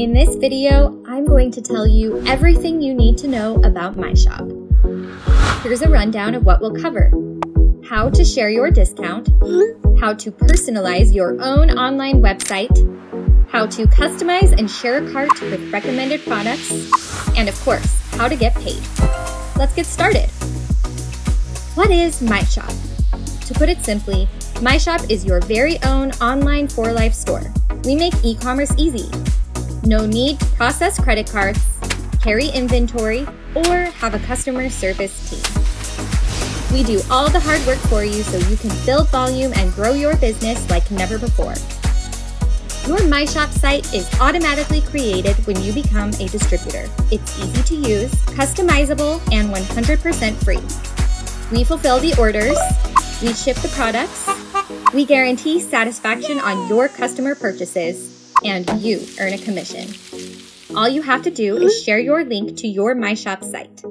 In this video, I'm going to tell you everything you need to know about MyShop. Here's a rundown of what we'll cover. How to share your discount, how to personalize your own online website, how to customize and share a cart with recommended products, and of course, how to get paid. Let's get started. What is MyShop? To put it simply, MyShop is your very own online 4Life store. We make e-commerce easy. No need to process credit cards, carry inventory, or have a customer service team. We do all the hard work for you so you can build volume and grow your business like never before. Your MyShop site is automatically created when you become a distributor. It's easy to use, customizable, and 100% free. We fulfill the orders, we ship the products, we guarantee satisfaction on your customer purchases, and you earn a commission. All you have to do is share your link to your MyShop site.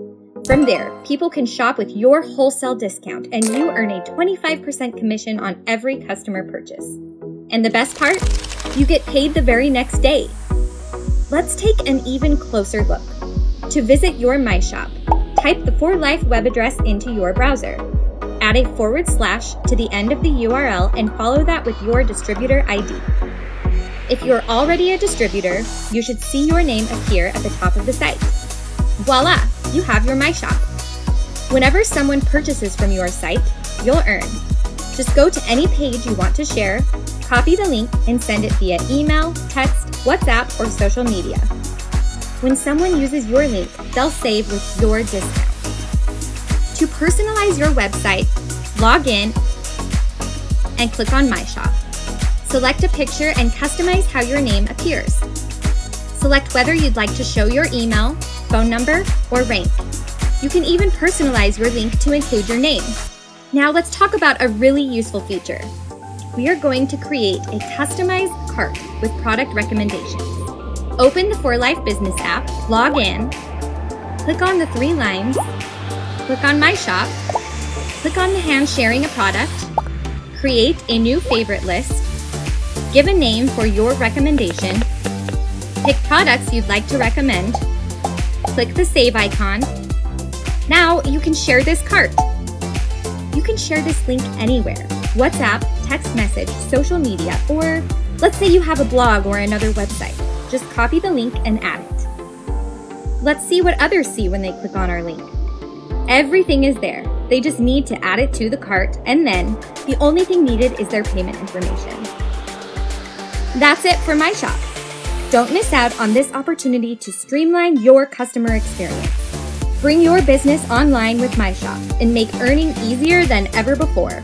From there, people can shop with your wholesale discount and you earn a 25% commission on every customer purchase. And the best part? You get paid the very next day. Let's take an even closer look. To visit your MyShop, type the 4Life web address into your browser. Add a forward slash to the end of the URL and follow that with your distributor ID. If you're already a distributor, you should see your name appear at the top of the site. Voila, you have your MyShop. Whenever someone purchases from your site, you'll earn. Just go to any page you want to share, copy the link, and send it via email, text, WhatsApp, or social media. When someone uses your link, they'll save with your discount. To personalize your website, log in and click on MyShop. Select a picture and customize how your name appears. Select whether you'd like to show your email, phone number, or rank. You can even personalize your link to include your name. Now let's talk about a really useful feature. We are going to create a customized cart with product recommendations. Open the 4Life Business app, log in, click on the three lines, click on MyShop, click on the hand sharing a product, create a new favorite list, Give a name for your recommendation. Pick products you'd like to recommend. Click the save icon. Now you can share this cart. You can share this link anywhere WhatsApp, text message, social media, or let's say you have a blog or another website. Just copy the link and add it. Let's see what others see when they click on our link. Everything is there. They just need to add it to the cart, and then the only thing needed is their payment information. That's it for MyShop. Don't miss out on this opportunity to streamline your customer experience. Bring your business online with MyShop and make earning easier than ever before.